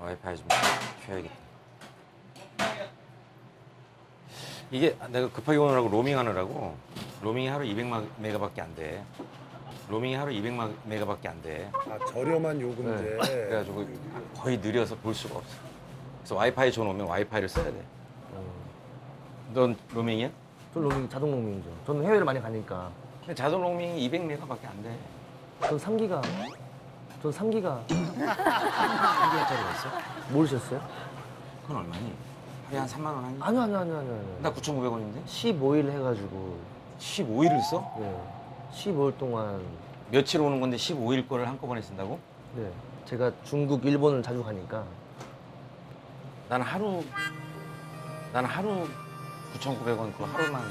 와이파이 좀 켜야겠다. 이게 내가 급하게 오느라고 로밍하느라고 로밍이 하루 200메가밖에 안 돼. 로밍이 하루 200메가밖에 안 돼. 아 저렴한 요금제. 그래가지고 거의 느려서 볼 수가 없어. 그래서 와이파이 줘놓으면 와이파이를 써야 돼. 넌 로밍이야? 저 로밍 자동 로밍이죠. 저는 해외를 많이 가니까. 근데 자동 로밍이 200메가밖에 안 돼. 전 3기가. 전 3기가. 3개월짜리가 있어? 모르셨어요? 그건 얼마니? 하루에 한 3만 원 하니? 아니요, 아니요, 아니요, 아니요. 아니요. 나 9,900원인데? 15일 해가지고. 15일을 써? 네. 15일 동안. 며칠 오는 건데 15일 거를 한꺼번에 쓴다고? 네. 제가 중국, 일본을 자주 가니까. 나는 하루 나는 하루 9,900원 그 하루만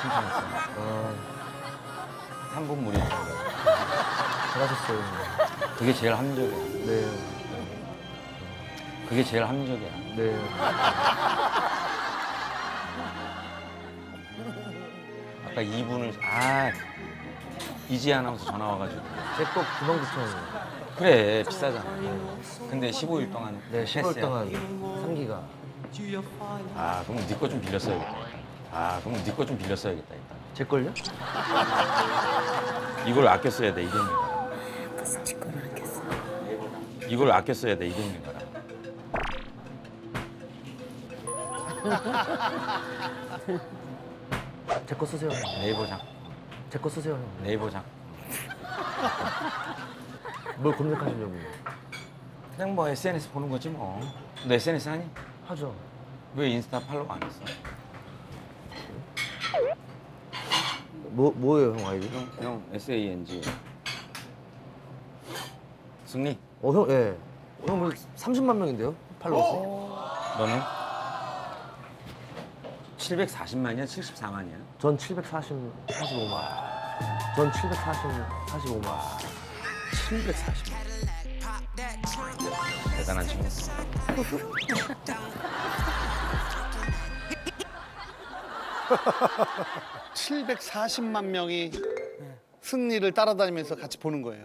신청했어. 아, 3분 무료. 잘하셨어요. 그게 제일 합리적이야. 네. 그게 제일 합리적이야. 네. 아까 2분을 아 이지 아나운서 전화 와가지고 제거 99,000원. 그래 비싸잖아. 근데 15일 동안 네, 15일 패스야. 동안 3기가. 아 그럼 네 거 좀 빌렸어야겠다. 아 그럼 네 거 좀 빌렸어야겠다. 제 걸요? 이걸 아껴 써야 돼 200메가. 이걸 아껴 써야 돼 200메가라. 제거 쓰세요. 네이버 장 제 거 쓰세요. 형. 네이버 장. 뭘 검색하시려고. 그냥 뭐 SNS 보는 거지 뭐. 너 SNS 하니? 하죠. 왜 인스타 팔로우 안 했어? 뭐, 뭐예요, 형 아이디? 형, 형 SANG. 승리, 어, 형, 예. 형, 뭐 30만 명인데요? 팔로워. 너는? 740만이야? 74만이야? 전 740, 45만. 전 740, 45만. 740만. 대단한 친구. 740만 명이 승리를 따라다니면서 같이 보는 거예요.